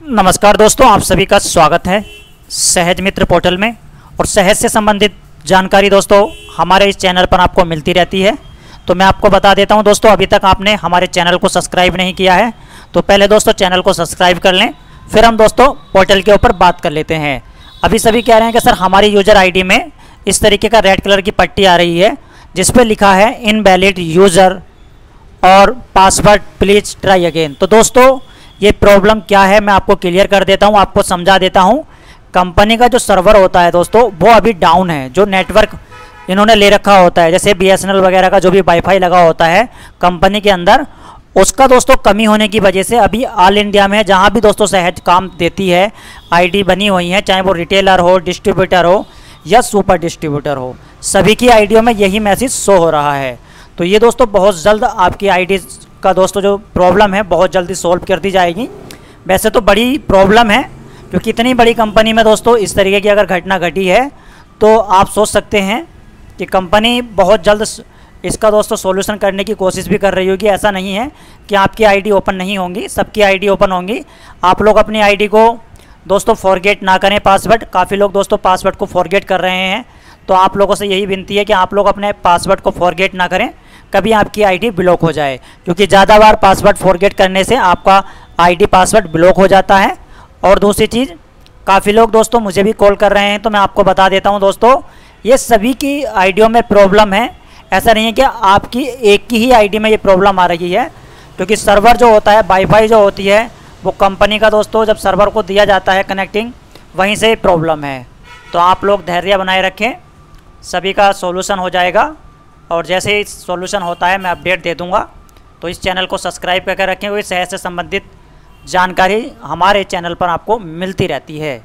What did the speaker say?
नमस्कार दोस्तों, आप सभी का स्वागत है सहज मित्र पोर्टल में। और सहज से संबंधित जानकारी दोस्तों, हमारे इस चैनल पर आपको मिलती रहती है। तो मैं आपको बता देता हूँ दोस्तों, अभी तक आपने हमारे चैनल को सब्सक्राइब नहीं किया है तो पहले दोस्तों चैनल को सब्सक्राइब कर लें, फिर हम दोस्तों पोर्टल के ऊपर बात कर लेते हैं। अभी सभी कह रहे हैं कि सर, हमारी यूज़र आईडी में इस तरीके का रेड कलर की पट्टी आ रही है, जिस पर लिखा है, इनवैलिड यूज़र और पासवर्ड प्लीज़ ट्राई अगेन। तो दोस्तों ये प्रॉब्लम क्या है, मैं आपको क्लियर कर देता हूँ, आपको समझा देता हूँ। कंपनी का जो सर्वर होता है दोस्तों, वो अभी डाउन है। जो नेटवर्क इन्होंने ले रखा होता है, जैसे बीएसएनएल वगैरह का जो भी वाईफाई लगा होता है कंपनी के अंदर, उसका दोस्तों कमी होने की वजह से अभी ऑल इंडिया में जहाँ भी दोस्तों सहज काम देती है आईडी बनी हुई है, चाहे वो रिटेलर हो डिस्ट्रीब्यूटर हो, या सुपर डिस्ट्रीब्यूटर हो, सभी की आईडियों में यही मैसेज शो हो रहा है। तो ये दोस्तों बहुत जल्द आपकी आईडी का दोस्तों, जो प्रॉब्लम है, बहुत जल्दी सॉल्व कर दी जाएगी। वैसे तो बड़ी प्रॉब्लम है, क्योंकि इतनी बड़ी कंपनी में दोस्तों, इस तरीके की अगर घटना घटी है तो आप सोच सकते हैं कि कंपनी बहुत जल्द इसका दोस्तों सॉल्यूशन करने की कोशिश भी कर रही होगी। ऐसा नहीं है कि आपकी आईडी ओपन नहीं होंगी, सबकी आईडी ओपन होंगी। आप लोग अपनी आईडी को दोस्तों फॉरगेट ना करें पासवर्ड काफ़ी लोग दोस्तों पासवर्ड को फॉरगेट कर रहे हैं। तो आप लोगों से यही विनती है कि आप लोग अपने पासवर्ड को फॉरगेट ना करें। कभी आपकी आईडी ब्लॉक हो जाए। क्योंकि ज़्यादा बार पासवर्ड फॉरगेट करने से आपका आईडी पासवर्ड ब्लॉक हो जाता है। और दूसरी चीज़, काफ़ी लोग दोस्तों मुझे भी कॉल कर रहे हैं तो मैं आपको बता देता हूँ दोस्तों, ये सभी की आईडियों में प्रॉब्लम है। ऐसा नहीं है कि आपकी एक की ही आईडी में ये प्रॉब्लम आ रही है। क्योंकि सर्वर जो होता है, वाईफाई जो होती है, वो कंपनी का दोस्तों जब सर्वर को दिया जाता है कनेक्टिंग वहीं से प्रॉब्लम है। तो आप लोग धैर्य बनाए रखें, सभी का सॉल्यूशन हो जाएगा। और जैसे ही सॉल्यूशन होता है, मैं अपडेट दे दूँगा। तो इस चैनल को सब्सक्राइब करके रखें हुए शहर से संबंधित जानकारी हमारे चैनल पर आपको मिलती रहती है।